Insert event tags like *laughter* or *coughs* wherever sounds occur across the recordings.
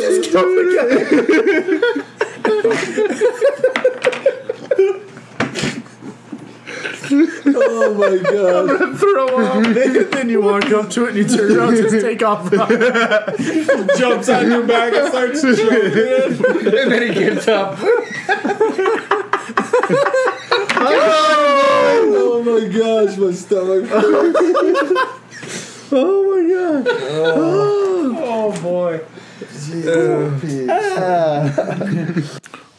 just killed the guy. Oh my god. Throw up. then you walk up to it and you turn around and just take off. Jumps on your back and starts jumping. and then he gets up. Oh my gosh, my stomach. oh my god. Oh boy. *laughs*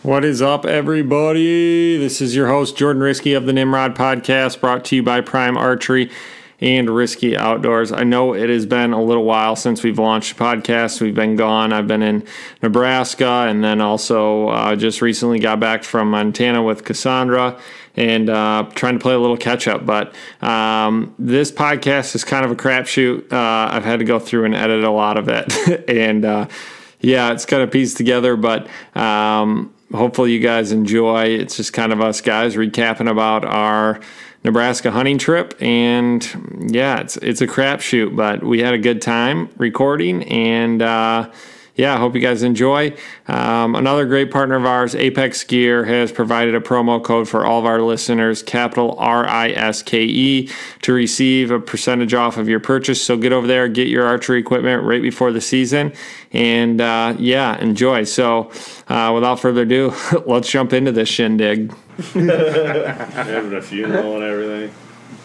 What is up, everybody? This is your host, Jordan Riske of the Nimrod Podcast, brought to you by Prime Archery and Riske Outdoors. I know it has been a little while since we've launched a podcast. We've been gone. I've been in Nebraska and then also uh, just recently got back from Montana with Cassandra and uh, trying to play a little catch up. But um, this podcast is kind of a crapshoot. Uh, I've had to go through and edit a lot of it. *laughs* and uh, yeah, it's kind of pieced together, but um, hopefully you guys enjoy. It's just kind of us guys recapping about our Nebraska hunting trip, and yeah, it's it's a crapshoot, but we had a good time recording, and uh, yeah, I hope you guys enjoy. Um, another great partner of ours, Apex Gear, has provided a promo code for all of our listeners, capital R I S K E, to receive a percentage off of your purchase. So get over there, get your archery equipment right before the season, and uh, yeah, enjoy. So uh, without further ado, *laughs* let's jump into this shindig. *laughs* Having a funeral and everything.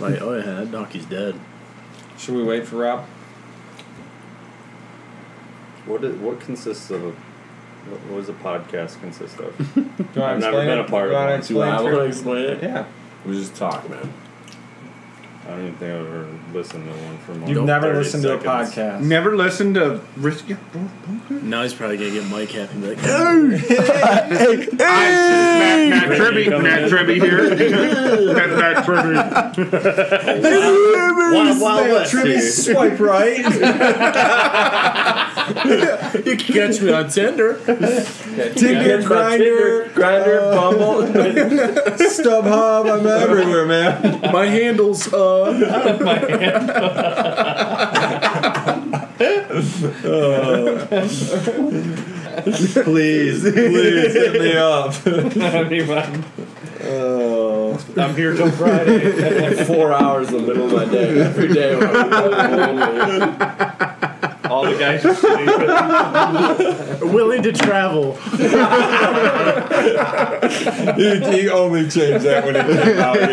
Like, oh yeah, that donkey's dead. Should we wait for Rob? What is, what consists of a what, what does a podcast consist of? Do I've never been a part of one. Do I want to explain it? Yeah. We just talk, man. I don't even think I've ever listened to one for more You've than never 30 listened to a seconds. podcast. Never listened to risky. Now he's probably gonna get Mike happy and be like, Matt, Matt Tribby, Matt Tribby here. *laughs* Matt, Matt Tribby. Wild, Wild West Tribby, here. swipe right. *laughs* *laughs* you can catch me on Tinder. Tinder, grinder, Grinder, uh, Bumble. *laughs* StubHub. I'm everywhere, man. My handle's uh. *laughs* uh. Please, please hit me up. Oh, I'm here till Friday. like four hours in the middle of my day. Every day. When I'm- All the guys you sleep *laughs* willing to travel. he, he only changed that when it came out here.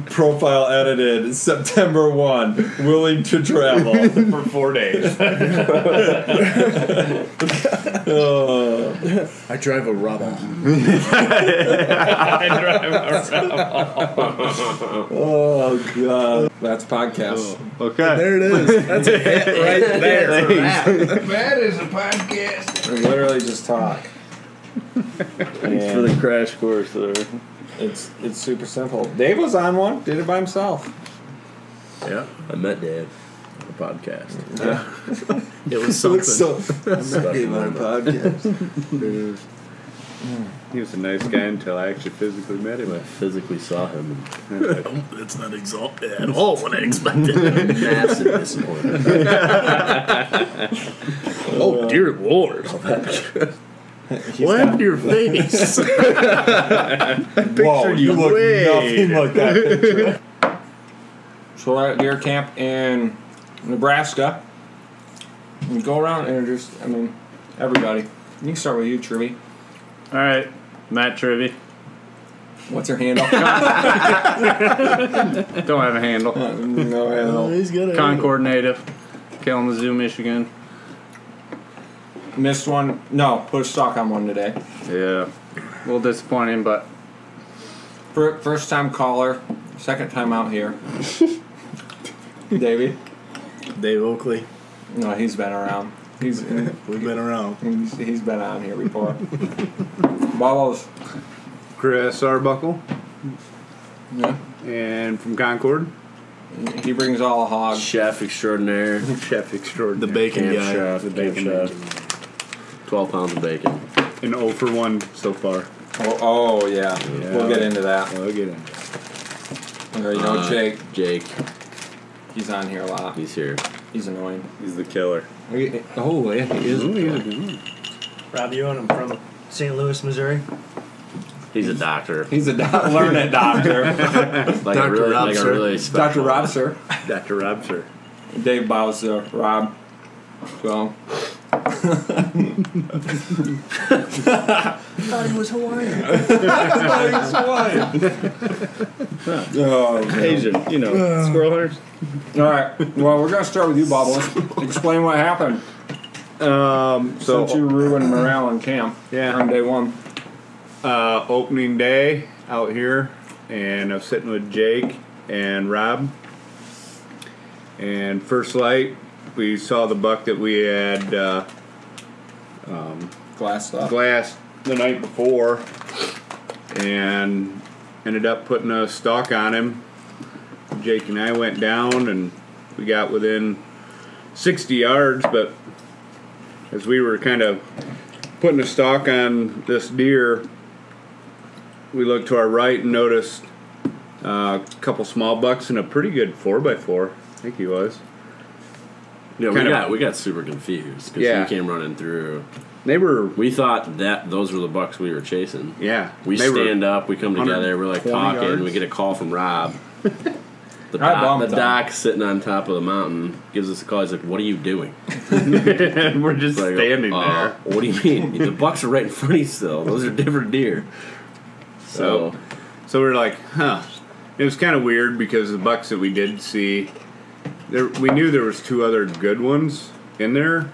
*laughs* His profile edited September 1, willing to travel. *laughs* for four days. Oh, *laughs* I drive a rubber. *laughs* I drive a around. oh God. That's podcast. Oh, okay. There it is. That's a hit right there. that. That is a podcast. We literally just talk. Thanks for the crash course there. It's it's super simple. Dave was on one, did it by himself. Yeah, I met Dave on a podcast. *laughs* it was something. Looks so. I'm not getting on a podcast. *laughs* He was a nice guy until I actually physically met him. I physically saw him Oh, it's *laughs* not exalted at all what I expected. and massive disappointment. oh dear lord! What happened to your *laughs* face? *laughs* Whoa, you look way nothing like that picture. *laughs* So we're at deer camp in Nebraska. We go around and introduce. I mean, everybody. You can start with you, Tribby. All right, Matt Tribby. What's your handle? Don't have a handle. no oh, handle. he's good. at Concord native, Kalamazoo, Michigan. Missed one. No, put a stock on one today. Yeah, a little disappointing, but Fir- First time caller, second time out here. *laughs* Davey. it. Dave Oakley. No, he's been around. He's uh, We've been around. he's, he's been on here before. Bubbles. Chris Arbuckle, Yeah. and from Concord, He brings all the hogs. Chef extraordinaire. *laughs* chef extraordinary. The bacon Camp guy. chef. The camp bacon chef. 12 pounds of bacon. An 0 for 1 so far. Oh, oh yeah. Yeah. We'll get into that. We'll get in. There you go, Uh, Jake. Jake. He's on here a lot. He's here. He's annoying. He's the killer. Oh, yeah, he is. Rob Ewan, I'm from St. Louis, Missouri. He's a doctor. He's a do- *laughs* learned doctor. *laughs* Like a Dr. really, Rob, like sir. really Dr. special. Rob, sir. Dr. Rob, sir. Dave Bowser, Rob. So. *laughs* thought he was Hawaiian. oh, man. Asian, you know, squirrel hunters. All right. Well, we're gonna start with you, Bubbles. Explain what happened Um, so since you ruined morale in camp Yeah. on day one. uh, opening day out here, and I was sitting with Jake and Rob. And first light, we saw the buck that we had uh, Glass stuff. glassed the night before, and ended up putting a stalk on him. Jake and I went down, and we got within 60 yards, but as we were kind of putting a stalk on this deer, we looked to our right and noticed uh, a couple small bucks and a pretty good 4x4. I think he was. Yeah, we Kind of- got we got super confused because Yeah. he came running through. They were, We thought that those were the bucks we were chasing. yeah. We they stand up, we come together, we're like talking, yards. we get a call from Rob. *laughs* The, I doc, the doc sitting on top of the mountain gives us a call. He's like, "What are you doing?" *laughs* and we're just Like, standing "Uh, there. What do you mean? the bucks are right in front of you still. Those are different deer. So, So we're like, huh. It was kind of weird because the bucks that we did see, there we knew there was two other good ones in there,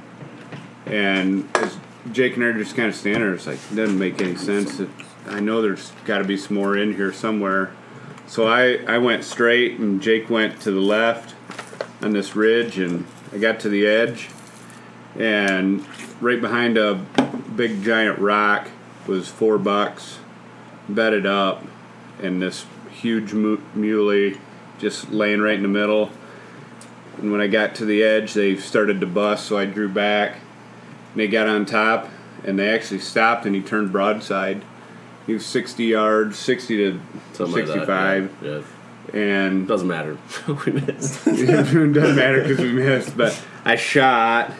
and as Jake and I are just kind of standing there, it's like it doesn't make any sense. It, I know there's got to be some more in here somewhere. So I I went straight and Jake went to the left on this ridge, and I got to the edge, and right behind a big giant rock was four bucks bedded up and this huge mu- muley just laying right in the middle. And when I got to the edge, they started to bust, so I drew back. And they got on top, and they actually stopped, and he turned broadside. He was 60 yards, 60 to something like that, 65, yeah. Yeah. and Doesn't matter. *laughs* we missed. *laughs* it doesn't matter because we missed. But I shot,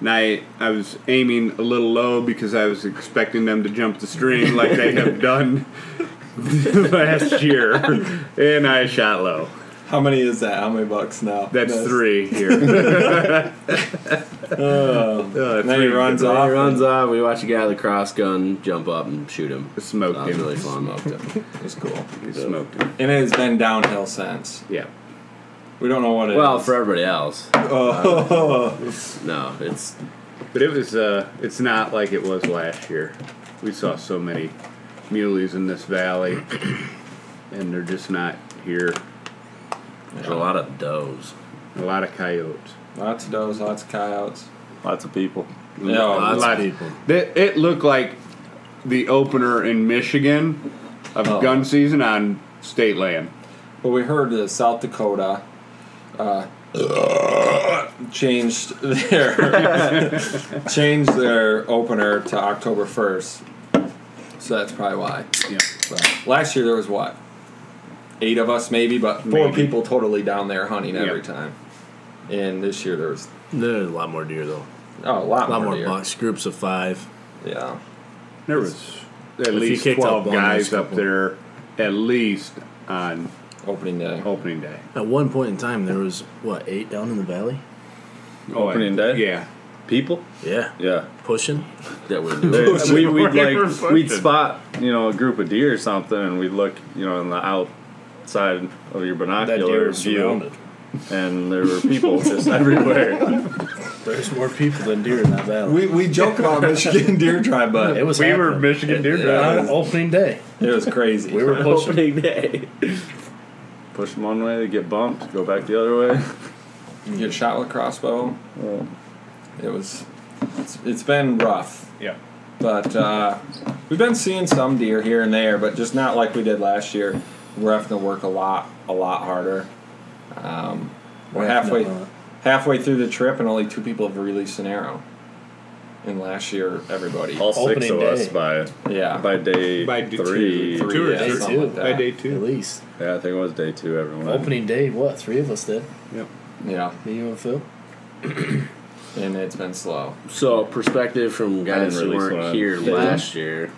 and I I was aiming a little low because I was expecting them to jump the stream like they have *laughs* done last year, and I shot low. How many is that? How many bucks now? That's three here. *laughs* *laughs* Oh. Uh, then he runs off. he runs off. We watch a guy with a cross gun jump up and shoot him. Smoked That was him. really fun. Smoked him. It's cool. He smoked him. And it has been downhill since. Yeah. We don't know what it is. Well, for everybody else, *laughs* Oh. no, it's But it was uh it's not like it was last year. We saw so many muleys in this valley *coughs* and they're just not here. There's a lot of does. A lot of coyotes. lots of does, lots of coyotes. Lots of people. Yeah, Lots lot- of people. It, it looked like the opener in Michigan of Oh. gun season on state land. But we heard that South Dakota uh, *coughs* changed their *laughs* changed their opener to October first. So that's probably why. Yeah. But last year there was what? Eight of us maybe, but four Maybe. people totally down there hunting every time. And this year there was There's a lot more deer though. oh a lot, A lot more deer. bucks. Groups of five. Yeah. There was at you least twelve up guys up there at least on Opening day. opening day. At one point in time, there was what eight down in the valley. Oh, opening day? Yeah. People? Yeah, Yeah. pushing. That we *laughs* do. They- we, we'd They like we'd spot you know a group of deer or something, and we'd look you know in the outside of your binocular view, and there were people just *laughs* everywhere. There's more people than deer in that valley. We, we joke about Michigan deer drive, but it was. We were. Michigan deer drive drivers. on opening day. it was crazy. We were pushing. Opening day. Push them one way, they get bumped. Go back the other way. You get shot with a crossbow. Well, It was. It's, it's been rough, Yeah. but uh, we've been seeing some deer here and there, but just not like we did last year. We're having to work a lot, a lot harder. Um, we're halfway, halfway through the trip, and only two people have released an arrow. And last year, everybody. all six Opening of us day. by Yeah. by day By d- three. two. Three, or yeah, day something two. like that. By day At two. least Yeah, I think it was day two. Everyone. opening day. What? Three of us did. Yep. Yeah, You and Phil? *coughs* and it's been slow. So, perspective from guys didn't who weren't here Yeah. last year.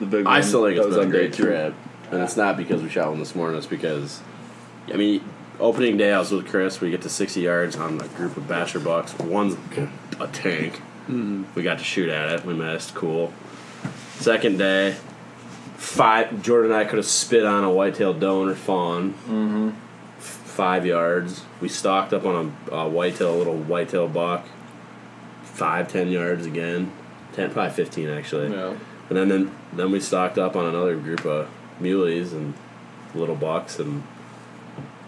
The big I one still think that it's was been a on day great two. trip, and it's not because we shot one this morning. It's because, I mean, opening day I was with Chris. We get to sixty yards on a group of bachelor bucks. One's a tank. We got to shoot at it. We missed. Cool. Second day, five. Jordan and I could have spit on a white-tailed doe or fawn. Mm-hmm. Five yards. We stocked up on a, a whitetail, little whitetail buck. Five, ten yards again. Ten, probably fifteen actually. Yeah. And then, then then we stocked up on another group of muleys and little bucks and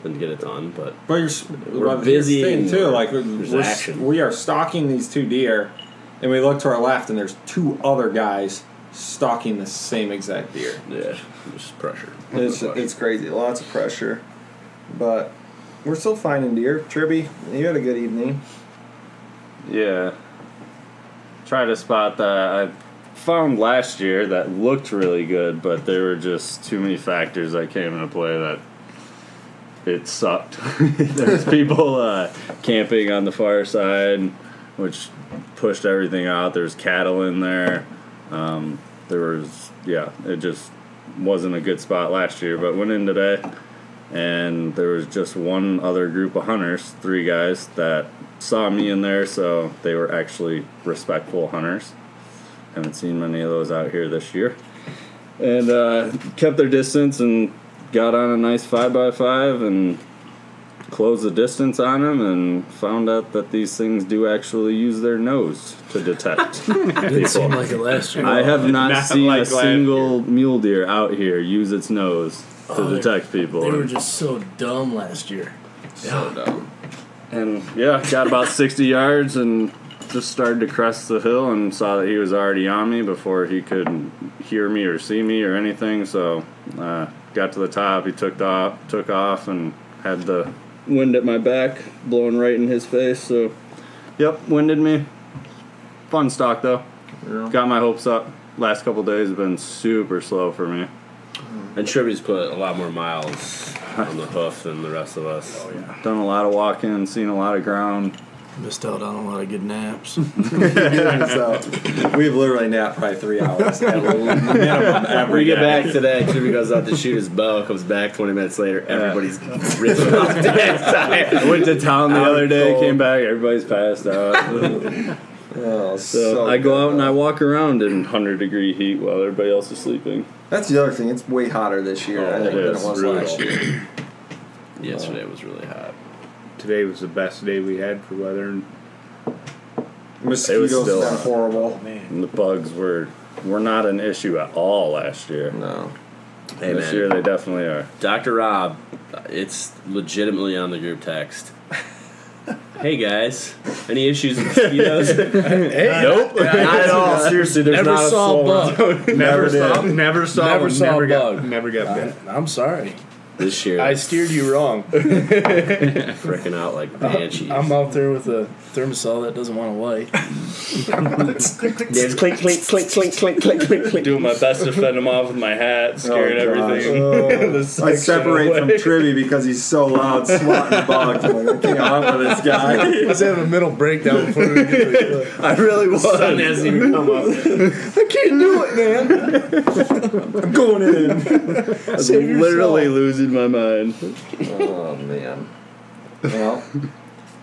didn't get it done. But But you're We're well, busy thing and too. Like we're, action. we are stalking these two deer, and we look to our left, and there's two other guys stalking the same exact deer. yeah, just pressure. It's it's crazy. Lots of pressure, but we're still finding deer. Tribby, you had a good evening. Yeah. Try to spot that. I uh, found last year that looked really good, but there were just too many factors that came into play that it sucked. *laughs* There's *laughs* people uh, camping on the far side, which pushed everything out. There's cattle in there. Um, there was, yeah, it just wasn't a good spot last year, but went in today and there was just one other group of hunters, three guys that saw me in there, so they were actually respectful hunters. Haven't seen many of those out here this year, and uh, kept their distance and got on a nice five by five and closed the distance on them and found out that these things do actually use their nose to detect *laughs* Didn't seem people. like it last year. I have *laughs* not, Not seen like a last single mule deer out here use its nose to Oh, detect people. They were just so dumb last year. So dumb. And yeah, got about 60 yards and just started to crest the hill and saw that he was already on me before he could hear me or see me or anything. So uh, got to the top. He took off, took off, and had the wind at my back blowing right in his face. So, yep, winded me. Fun stock though. Yeah. Got my hopes up. Last couple days have been super slow for me. And Tribby's put a lot more miles on the hoof than the rest of us. Oh yeah. Done a lot of walking, seen a lot of ground. Missed out on a lot of good naps. *laughs* *laughs* so we've literally napped probably three hours *laughs* at minimum every We get day. back today. Tribby goes out to shoot his bow. Comes back 20 minutes later. Everybody's ripping off the inside. I went to town the Out other day, cold. came back, everybody's passed out. Oh, oh, So, so I go good, out and I walk around in 100 degree heat while everybody else is sleeping. That's the other thing. It's way hotter this year, I Oh, think, it than it is, was brutal. last year. *coughs* Yesterday was really hot. Today was the best day we had for weather, and Mosquitoes still been hot. horrible. Oh, and the bugs were were not an issue at all last year. No. Hey this man, year they definitely are. Dr. Rob, it's legitimately on the group text. Hey guys, any issues with mosquitoes? *laughs* nope, not at all. *laughs* Seriously, there's Never not saw a a soul bug. *laughs* never saw, never saw, Never one, saw never a got, bug. never got bit. I'm sorry. This year. I steered you wrong. *laughs* freaking out like banshees. I'm out there with a Thermacell that doesn't want to light. *laughs* There's clink, clink, clink, clink, clink, clink, clink, clink. Doing my best to fend him off with my hat, oh, scaring Oh, gosh. everything. Oh. *laughs* The I section separate from away. Tribby because he's so loud, swatting bugs. I'm like, I can't hunt with this guy. I was having a mental breakdown before we get to the clip. I really was. Sun hasn't even come up. I can't do it, man. I'm going in. I was Save yourself. literally losing my mind. Oh man. Well,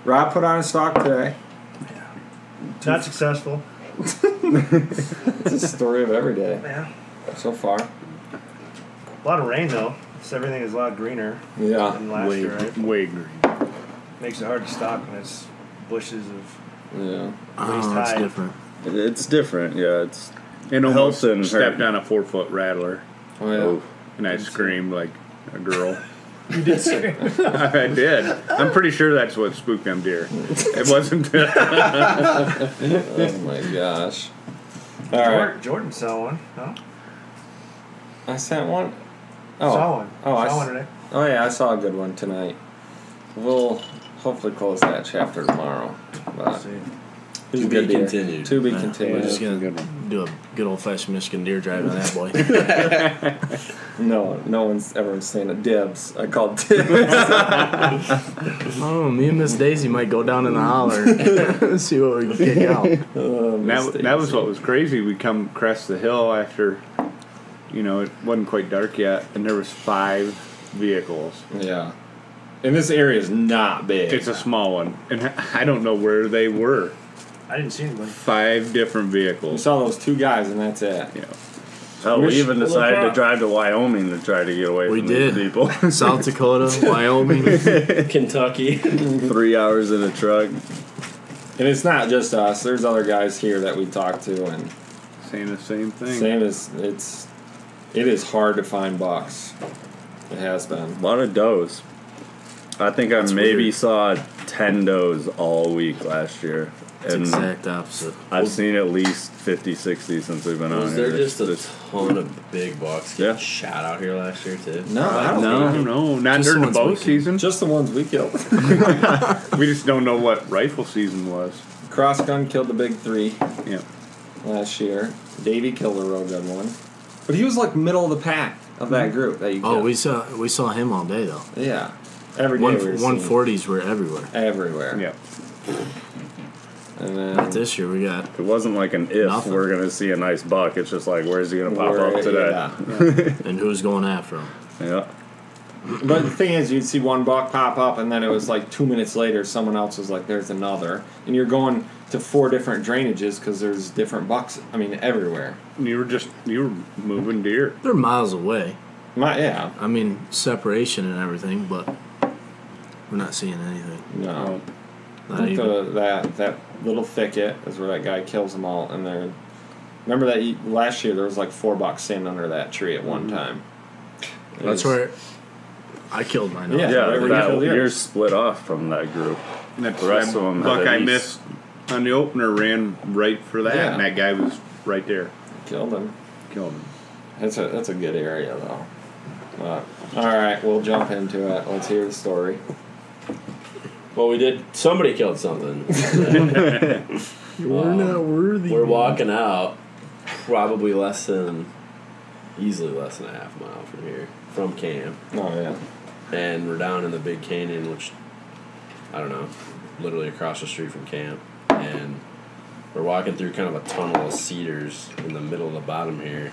Rob put on a stock today. Not successful. *laughs* It's a story of every day Yeah. so far. A lot of rain though. So everything is a lot greener Yeah. than last Way, year, right? way green. Makes it hard to stock when it's bushes of Yeah. Oh, ah, that's different. It's different, yeah. It's And almost Helped stepped hurt. on a four foot rattler, Oh yeah. and I screamed like a girl. You did say. *laughs* I did. I'm pretty sure that's what spooked them deer. It wasn't. *laughs* Oh my gosh. All right. Jordan, Jordan saw one. No? I sent one. Oh. Saw one. Oh, I saw one today. Oh yeah, I saw a good one tonight. We'll hopefully close that chapter tomorrow. But See. He's To a be continued. To be Yeah, continued. We're just gonna do a good old fashioned Michigan deer drive on that boy. *laughs* No, no one's ever saying a dibs. I called dibs. *laughs* oh, me and Miss Daisy might go down in the holler, *laughs* see what we can kick out. Um, that, that was what was crazy. We come crest the hill after, you know, it wasn't quite dark yet, and there was five vehicles. Yeah. And this area is not big. It's a small one, and I don't know where they were. I didn't see anybody. Five different we vehicles. saw those two guys, and that's it. Yeah. Oh, we Mich- even decided to drive to Wyoming to try to get away We from did. these people. *laughs* South Dakota, *laughs* Wyoming. *laughs* Kentucky. Three hours in a truck. And it's not just us. There's other guys here that we talked to, and Saying the same thing. same as it's. It is hard to find bucks. It has been. A lot of does. I think I That's maybe weird. saw 10 does all week last year. It's And exact opposite. I've seen at least 50, 60 since we've been on Was here. there just a It's- ton of big bucks getting Yeah. shot out here last year too? No, I don't No. I don't know. Not Just during the the bow season. Just the ones we killed. *laughs* *laughs* We just don't know what rifle season was. Cross gun killed the big three Yeah. last year. Davey killed a road gun one, but he was like middle of the pack of that hmm. group that you killed. Oh, we saw we saw him all day though. yeah, every day One we were seeing forties were everywhere. everywhere. Yeah. and then Not this year. We got It wasn't like an if Nothing. we're going to see a nice buck. It's just like, where's he going to pop Where- up today? yeah. *laughs* and who's going after him? Yeah. But the thing is, you'd see one buck pop up, and then it was like two minutes later, someone else was like, "There's another," and you're going to four different drainages because there's different bucks. I mean, everywhere. You were just you were moving deer. They're miles away. My yeah, I mean separation and everything, but we're not seeing anything. no. I Not think even. the, that that little thicket is where that guy kills them all, and there. Remember that you- last year there was like four bucks standing under that tree at one mm-hmm. time. It That's was- where I killed mine. Yeah. Yeah, wherever you that, killed you're split off from that group. And that's The rest that of 'em buck I at missed on the opener ran right for that, Yeah. and that guy was right there. killed him. Killed him. That's a that's a good area though. But, all right, we'll jump into it. Let's hear the story. Well, we did. Somebody killed something. *laughs* We're um, not worthy. We're walking out, probably less than, easily less than a half mile from here, from camp, Oh yeah. and we're down in the big canyon, which I don't know, literally across the street from camp, and we're walking through kind of a tunnel of cedars in the middle of the bottom here,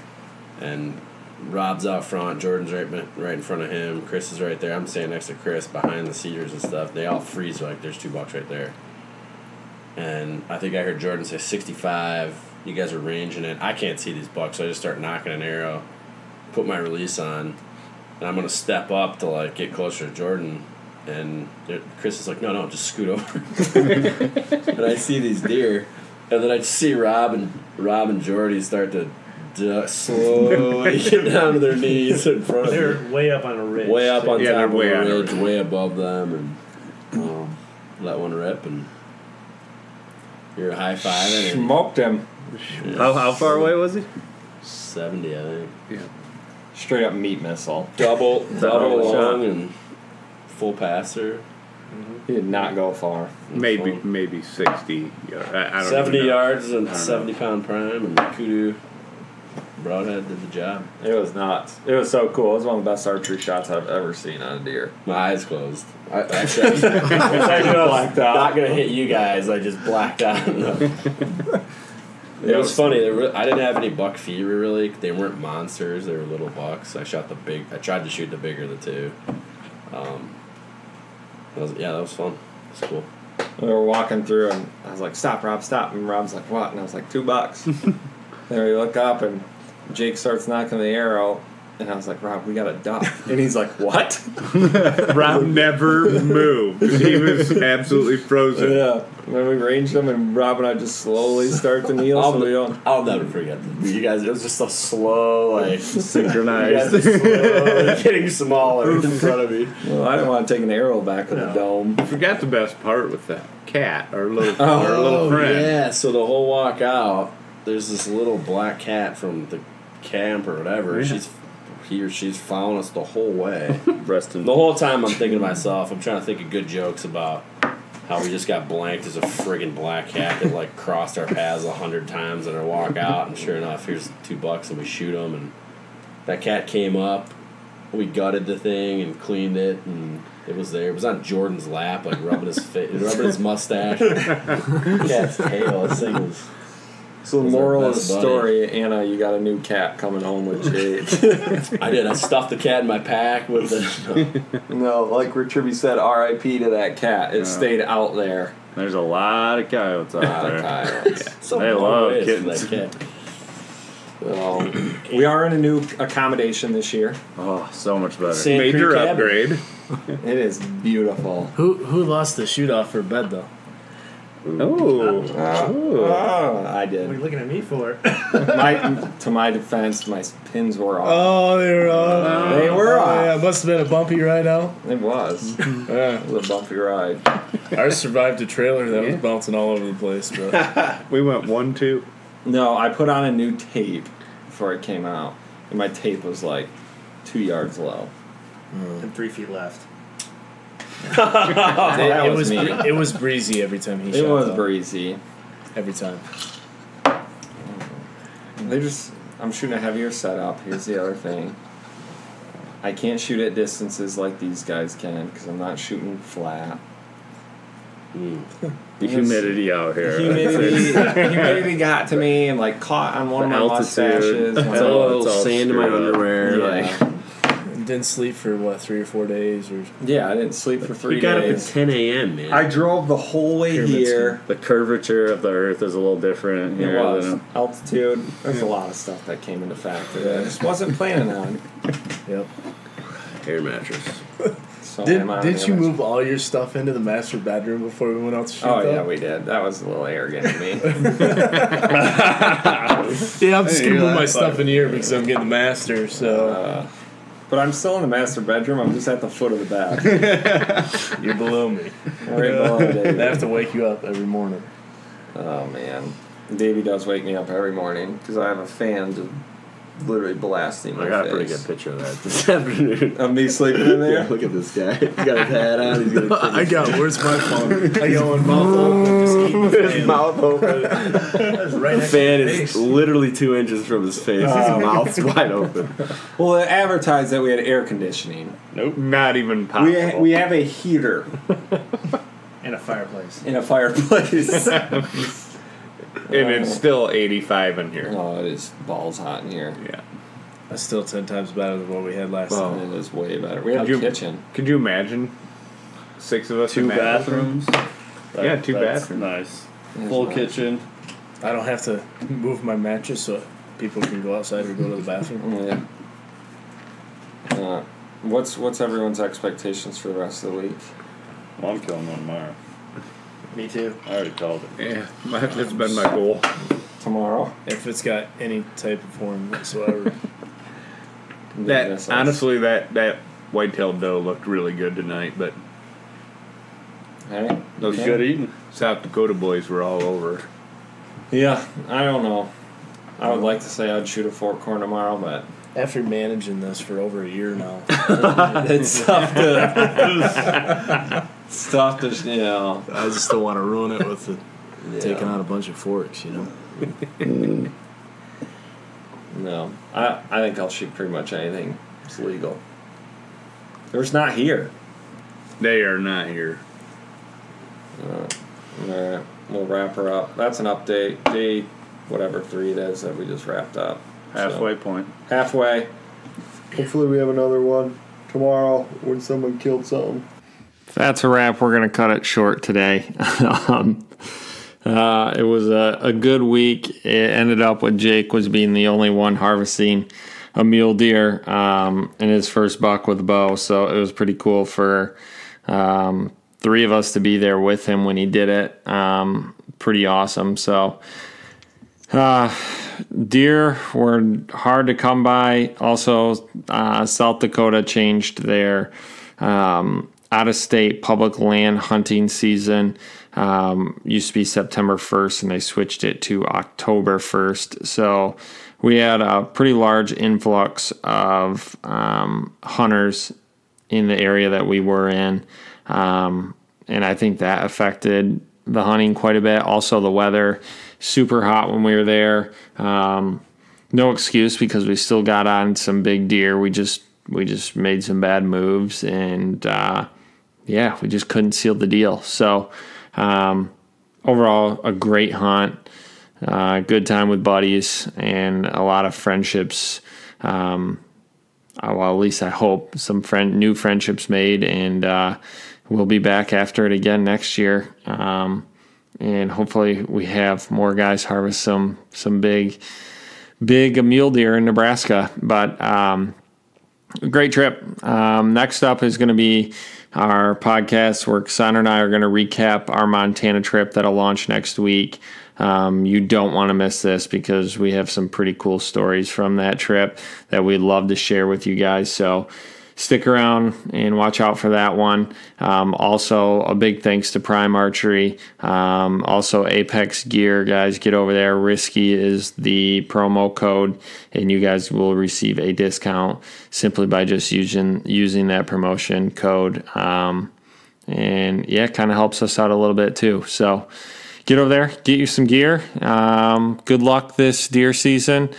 and Rob's out front, Jordan's right right in front of him, Chris is right there. I'm standing next to Chris behind the cedars and stuff. They all freeze like there's two bucks right there. And I think I heard Jordan say 65. You guys are ranging it. I can't see these bucks, so I just start nocking an arrow, put my release on, and I'm gonna step up to like get closer to Jordan. And Chris is like, no, no, just scoot over. *laughs* and I see these deer, and then I see Rob and Rob and Jordy start to du- slowly get down to their knees in front of They're me, way up on a ridge. way up on Yeah, they're top of way a on a ridge, way above them, and um, let one rip, and you're high fiving, and Smoked him How, how far away was he? seventy, I think. Yeah. straight up meat missile. Double, *laughs* double Double shot. long, and full passer. He did not go far. Maybe maybe sixty. Yeah, I, I don't 70 know. yards and don't know. 70 pound prime, and Kudu Broadhead did the job. It was nuts. It was so cool. It was one of the best archery shots I've ever seen on a deer. My eyes closed. I, actually, It's actually blacked out. not gonna hit you guys. I just blacked out. *laughs* it was funny. They were, I didn't have any buck fever really. They weren't monsters. They were little bucks. I shot the big. I tried to shoot the bigger of the two. Um, that was, yeah, that was fun. It's cool. We were walking through, and I was like, "Stop, Rob, stop!" And Rob's like, "What?" And I was like, two bucks." *laughs* then we look up, and Jake starts nocking the arrow, and I was like, "Rob, we got a duck." *laughs* And he's like, "What?" *laughs* Rob never moved. He was absolutely frozen. yeah. And then we ranged him, and Rob and I just slowly start to kneel. I'll, so we don't. I'll never forget this. You guys, it was just a slow, like, Synchronized. are slowly *laughs* getting smaller in front of me. Well, I didn't want to take an arrow back in the dome. I forgot the best part with that cat, our little, our Oh, little friend. yeah. So the whole walk out, there's this little black cat from the camp or whatever. Yeah. She's he or she's following us the whole way. *laughs* Rest in the whole time I'm thinking to myself, I'm trying to think of good jokes about how we just got blanked as a friggin' black cat that like crossed our paths a hundred times on our walk out, and sure enough, here's two bucks, and we shoot them, and that cat came up. We gutted the thing and cleaned it, and it was there. It was on Jordan's lap, like rubbing his face, rubbing his mustache. *laughs* Cat's tail. This thing was. So the Those moral of the best buddy. story, Anna, you got a new cat coming home with *laughs* Jade. I did. I stuffed the cat in my pack with the. *laughs* no, like Retribution said, R.I.P. to that cat. It stayed out there. There's a lot of coyotes out Lot there. coyotes. *laughs* So They love ways kittens. that cat. Um, we are in a new accommodation this year. Oh, so much better. Sand Major upgrade. It is beautiful. Who who lost the shoot off for bed though? Oh, Oh, I did. What are you looking at me for? My, *laughs* to my defense, my pins were off. Oh, they were off. Ah. They were oh, off. Yeah, it must have been a bumpy ride out. It was. *laughs* Yeah. It was a bumpy ride. I survived a trailer that was bouncing all over the place, but *laughs* we went one two. No, I put on a new tape before it came out, and my tape was like two yards low. and three feet left. That it, was was it was breezy every time he It shot. was though. breezy. every time. They just. I'm shooting a heavier setup. Here's the other thing. I can't shoot at distances like these guys can because I'm not shooting flat. Mm. *laughs* The humidity out here. Humidity, *laughs* humidity got to me and like caught on one of my altitude. mustaches. *laughs* It's when all a it's oh, all sand in my underwear. yeah. Like, Didn't sleep for what three or four days or yeah, I didn't sleep for three we got up at 10 a.m. man. I drove the whole way Pyramids. here. The curvature of the Earth is a little different It here. was Than altitude. There's a lot of stuff that came into factor that I just wasn't planning on. *laughs* Yep. Air mattress. *laughs* So Did I'm on did you other- move all your stuff into the master bedroom before we went out to shoot? Oh though? yeah, we did. That was a little arrogant of me. *laughs* Yeah, I'm just gonna move my that's stuff in here because I'm getting the master. So Uh, but I'm still in the master bedroom. I'm just at the foot of the bed, *laughs* you're below me. right below the They have to wake you up every morning. Oh man, Davy does wake me up every morning because I have a fan to literally blasting my I got a pretty good picture of that *laughs* this afternoon. Of me sleeping in Yeah, there. look at this guy. He's got his hat on. He's got. *laughs* I got. *laughs* Where's my phone? I got one mouth open, just eating the fan. mouth open. That's right The fan is face. literally two inches from his face. His oh. mouth's wide open. Well, it advertised that we had air conditioning. Nope, not even possible. We ha- we have a heater and a fireplace. in a fireplace. And it's still 85 in here. oh, it is balls hot in here. Yeah. That's still ten times better than what we had last Oh, time. it is way better. We have a You- kitchen. Could you imagine six of us two in that bathrooms. Yeah, two that's bathrooms. Nice. It's Full nice. kitchen. I don't have to move my mattress so people can go outside or go to the bathroom. Yeah. Uh, what's what's everyone's expectations for the rest of the week? Well, I'm killing one tomorrow. Me too. I already called it. Yeah, my, that's been my goal. Tomorrow. If it's got any type of form whatsoever. *laughs* That honestly, that that white-tailed doe looked really good tonight, but Hey, those It's good eating. South Dakota boys were all over. Yeah, I don't know. I would like to say I'd shoot a forkhorn tomorrow, but After managing this for over a year now, *laughs* *laughs* it's tough to. It's tough to, you know. I just don't want to ruin it with the, *laughs* yeah. taking out a bunch of forks, you know. *laughs* No, I I think I'll shoot pretty much anything. It's legal. There's not here. They are not here. Uh, all right, we'll wrap her up. That's an update. Day, whatever three it is that we just wrapped up. So, Halfway point. halfway. Hopefully, we have another one tomorrow when someone killed something. That's a wrap. We're going to cut it short today. *laughs* um, uh, it was a, a good week. It ended up with Jake was being the only one harvesting a mule deer um, in his first buck with a bow. So it was pretty cool for um, three of us to be there with him when he did it. Um, pretty awesome. So uh, deer were hard to come by. Also, uh, South Dakota changed their um, out of state public land hunting season. Um, used to be September 1st, and they switched it to October 1st. So we had a pretty large influx of um, hunters in the area that we were in. Um, and I think that affected the hunting quite a bit. Also, the weather, super hot when we were there. Um, no excuse because we still got on some big deer. We just we just made some bad moves, and uh, yeah, we just couldn't seal the deal. So um, overall, a great hunt, uh, good time with buddies, and a lot of friendships. Um, uh, well, at least I hope some friend new friendships made, and uh, we'll be back after it again next year. Um, and hopefully, we have more guys harvest some some big big mule deer in Nebraska. But um, great trip. Um, next up is going to be our podcast where Connor and I are going to recap our Montana trip that'll launch next week. Um, you don't want to miss this because we have some pretty cool stories from that trip that we'd love to share with you guys. So stick around and watch out for that one. Um, also, a big thanks to Prime Archery. Um, also, Apex Gear, guys, get over there. Riske is the promo code, and you guys will receive a discount simply by just using using that promotion code. Um, and yeah, kind of helps us out a little bit too. So get over there, get you some gear. Um, good luck this deer season.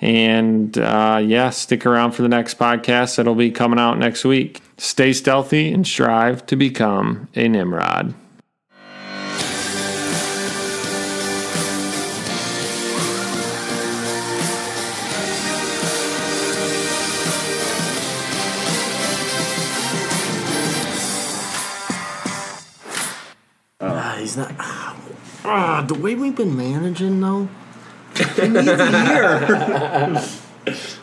And uh, yeah, stick around for the next podcast that'll be coming out next week. Stay stealthy and strive to become a Nimrod. Ah, he's not. Ah, the way we've been managing though, he needs a year. *laughs*